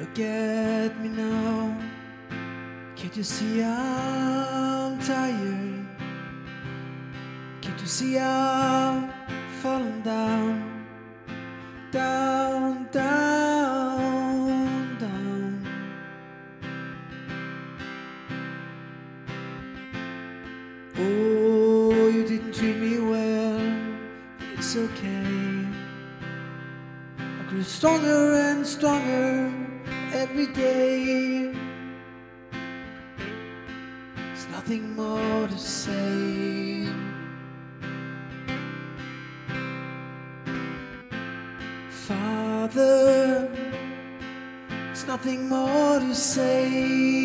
forget me now. Can't you see I'm tired? Can't you see I'm falling down, down, down, down? Oh, you didn't treat me well. It's okay. Grew stronger and stronger every day. There's nothing more to say. Father, there's nothing more to say.